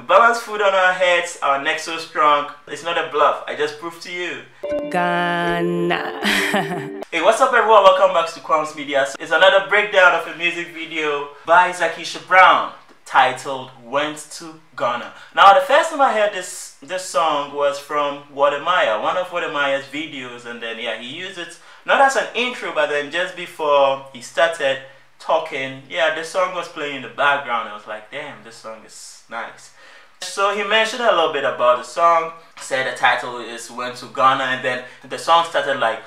We balance food on our heads, our neck so strong. It's not a bluff, I just proved to you. Ghana. hey, what's up everyone? Welcome back to Quamz Media. So it's another breakdown of a music video by Zakisha Brown titled Went to Ghana. Now the first time I heard this this song was from Wode Maya, one of Wode Maya's videos and then yeah, he used it not as an intro but then just before he started talking, yeah, the song was playing in the background. I was like, damn, this song is nice. So he mentioned a little bit about the song, said the title is Went to Ghana, and then the song started like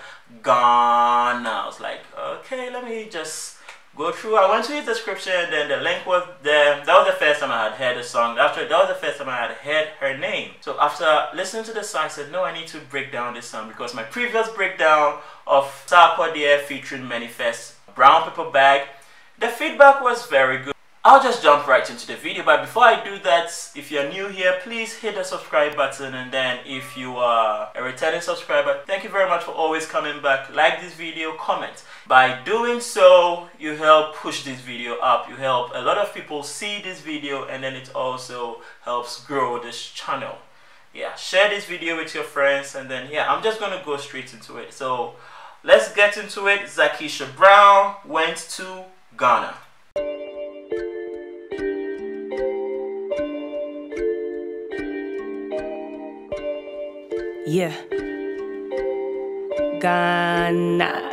Ghana. I was like, okay, let me just go through. I went to his description, and then the link was there. That was the first time I had heard the song. After that was the first time I had heard her name. So after listening to the song, I said, no, I need to break down this song because my previous breakdown of Sarkodie featuring Manifest Brown Paper Bag the feedback was very good. I'll just jump right into the video but before I do that if you're new here please hit the subscribe button and then if you are a returning subscriber thank you very much for always coming back. Like this video comment. By doing so you help push this video up you help a lot of people see this video and then it also helps grow this channel. Yeah share this video with your friends and then yeah I'm just gonna go straight into it. So let's get into it. Zakisha Brown went to Ghana. Yeah. Ghana.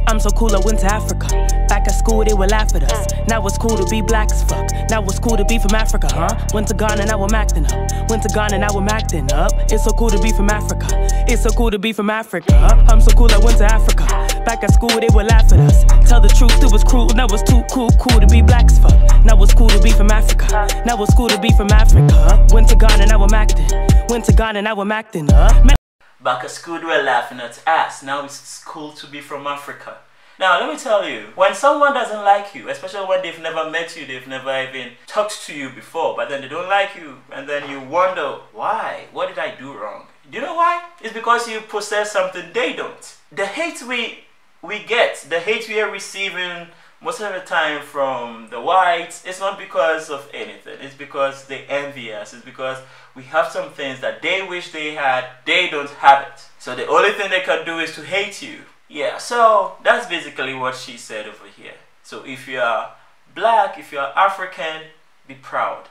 I'm so cool, I went to Africa. Back at school, they would laugh at us. Now it's cool to be black as fuck. Now it's cool to be from Africa, huh? Went to Ghana, now I'm acting up. Went to Ghana, now I'm acting up. It's so cool to be from Africa. It's so cool to be from Africa. I'm so cool, I went to Africa. Back at school, they would laugh at us. Tell the truth, it was cruel. Now it's too cool, cool to be black as fuck. Now it's cool to be from Africa. Now it's cool to be from Africa. Went to Ghana, now I'm acting. Went to Ghana, now I'm acting. Back at school, they were laughing at us. Now it's cool to be from Africa. Now, let me tell you, when someone doesn't like you, especially when they've never met you, they've never even talked to you before, but then they don't like you, and then you wonder, why? What did I do wrong? Do you know why? It's because you possess something they don't. The hate we we get, the hate we are receiving most of the time from the whites, it's not because of anything. It's because they envy us. It's because we have some things that they wish they had, they don't have it. So the only thing they can do is to hate you. Yeah, so that's basically what she said over here. So if you are black, if you are African, be proud.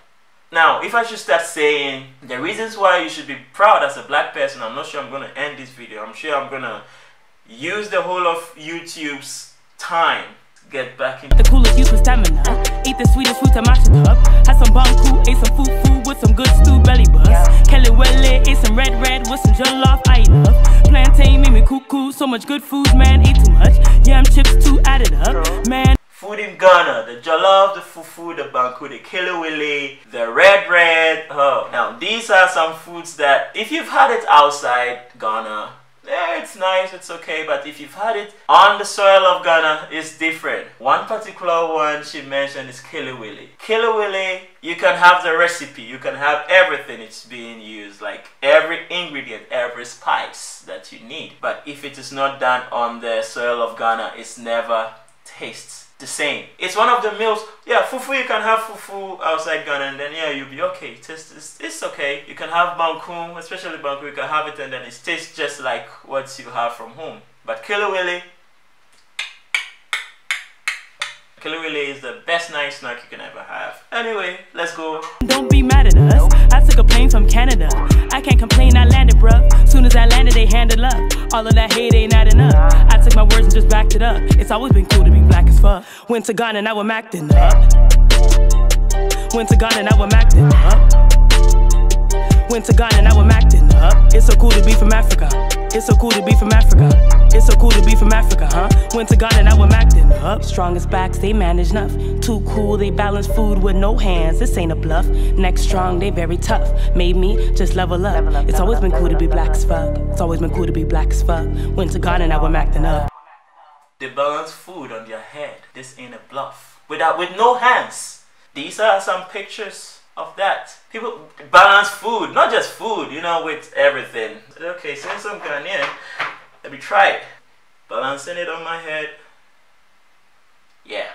Now, if I should start saying the reasons why you should be proud as a black person, I'm not sure I'm going to end this video. I'm sure I'm going to use the whole of YouTube's time to get back in. The coolest use with stamina. Eat the sweetest fruit, I mash it up. Had some banku, ate some food food with some good stew belly buzz. Yeah. Kelewele, ate some red red with some jollof I love. Plantain made me cuckoo, so much good food, man, ate too much. Yam chips too added up, man. Food in Ghana, the jollof, the fufu, the banku, the kelewele, the red red. Oh, now these are some foods that if you've had it outside Ghana, it's nice, it's okay, but if you've had it on the soil of Ghana, it's different. One particular one she mentioned is kelewele. Kelewele, you can have the recipe, you can have everything it's being used, like every ingredient, every spice that you need. But if it is not done on the soil of Ghana, it's never tastes the same. It's one of the meals. Yeah, fufu you can have fufu outside Ghana and then yeah you'll be okay. It tastes, it's, it's okay. You can have banku, especially banku. You can have it and then it tastes just like what you have from home. But kelewele, kelewele is the best night snack you can ever have. Anyway, let's go. Don't be mad at us. I took a plane from Canada. I can't complain. I landed, bruh. Soon as I landed, they handed up. All of that hate ain't adding up. Words and just backed it up. It's always been cool to be black as fuck. Went to Ghana, now I'm acting up. Went to Ghana, now I'm acting up. Went to Ghana, now I'm acting up. It's so cool to be from Africa. It's so cool to be from Africa. It's so cool to be from Africa, huh? Went to Ghana, now I'm acting up. Strongest backs, they manage enough. Too cool, they balance food with no hands. This ain't a bluff. Next strong, they very tough. Made me just level up. Level up it's always been cool to be black as fuck. It's always been cool to be black as fuck. Went to Ghana, now I'm acting up. They balance food on their head. This ain't a bluff. Without with no hands. These are some pictures of that. People balance food, not just food, you know, with everything. Okay, since I'm Ghanaian, let me try it. Balancing it on my head. Yeah.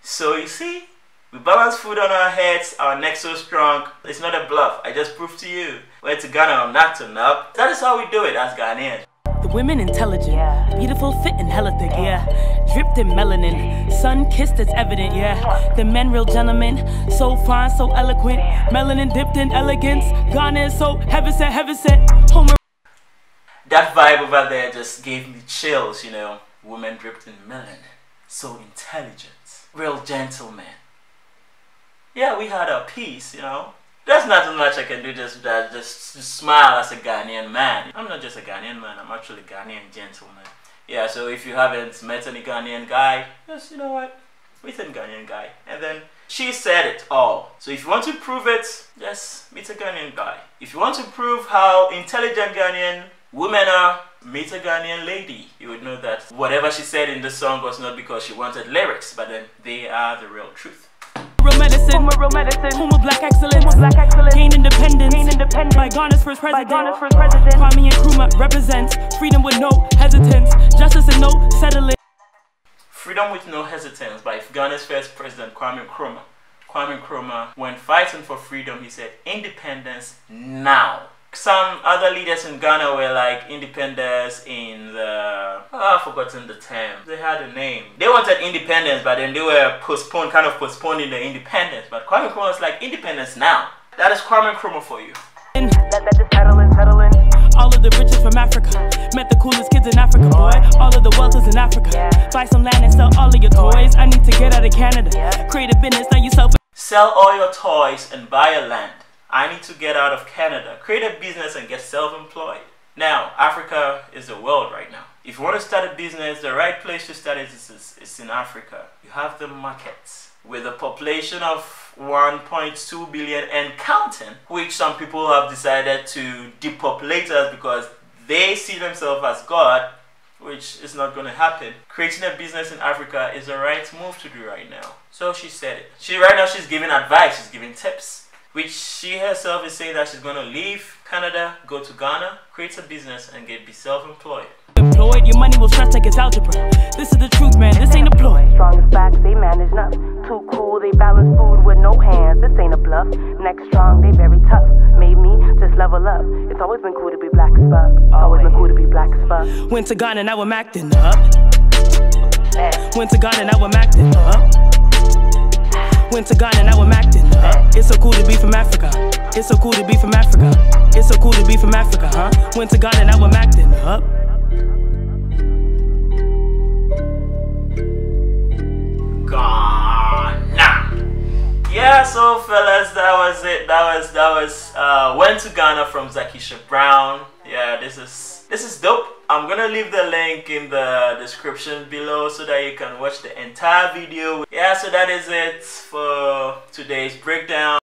So you see, We balance food on our heads, our necks so strong. It's not a bluff. I just proved to you. We're to Ghana, I'm not to up. That is how we do it as Ghanaians. The women intelligent, beautiful, fit, and hella thick, yeah. Dripped in melanin, sun kissed, it's evident, yeah. The men, real gentlemen, so fine, so eloquent. Melanin dipped in elegance. Ghana is so heaven sent, heaven sent. Homer. That vibe over there just gave me chills, you know. Women dripped in melanin, so intelligent, real gentlemen. Yeah, we had our piece, you know. There's nothing much I can do just that, just, smile as a Ghanaian man. I'm not just a Ghanaian man, I'm actually a Ghanaian gentleman. Yeah, so if you haven't met any Ghanaian guy, just, you know what, meet a Ghanaian guy. And then she said it all. So if you want to prove it, just meet a Ghanaian guy. If you want to prove how intelligent Ghanaian women are, meet a Ghanaian lady. You would know that whatever she said in the song was not because she wanted lyrics, but then they are the real truth real medicine. Real medicine. Home of black excellence. Black excellence. Gain independence. Gain independence. By Ghana's first president. By Ghana's first president. Kwame Nkrumah represents freedom with no hesitance, justice and no settling. Freedom with no hesitance by Ghana's first president Kwame Nkrumah. Kwame Nkrumah, when fighting for freedom, he said, independence now. Some other leaders in Ghana were like independence in the oh, I've forgotten the term. They had a name. They wanted independence, but then they were postponed, kind of postponing the independence. But Kwame Nkrumah was like independence now. That is Kwame Nkrumah for you. All of the riches from Africa. Met the coolest kids in Africa, boy. All of the wealth is in Africa. Buy some land and sell all of your toys. I need to get out of Canada. Create a business, now you sell. Sell all your toys and buy a land. I need to get out of Canada, create a business and get self-employed. Now, Africa is the world right now. If you want to start a business, the right place to start is, is, is in Africa. You have the markets with a population of 1.2 billion and counting, which some people have decided to depopulate us because they see themselves as God, which is not going to happen. Creating a business in Africa is the right move to do right now. So she said it. She right now she's giving advice, she's giving tips which she herself is saying that she's going to leave Canada, go to Ghana, create a business, and get be self-employed. Employed, your money will stretch like it's algebra. This is the truth, man. This ain't a ploy. Strongest back, they manage nuts. Too cool, they balance food with no hands. This ain't a bluff. Next strong, they very tough. Made me just level up. It's always been cool to be black as fuck. Always been cool to be black as fuck. Went to Ghana, now I'm acting up. Eh. Went to Ghana, now I'm acting up. Went to Ghana, now I'm acting. Huh? It's so cool to be from Africa. It's so cool to be from Africa, huh? Went to Ghana, now I'm acting. up. Ghana. Yeah, so fellas, that was it. That was that was uh, went to Ghana from Zakisha Brown. Yeah, this is this is dope. I'm gonna leave the link in the description below so that you can watch the entire video. Yeah, so that is it for today's breakdown.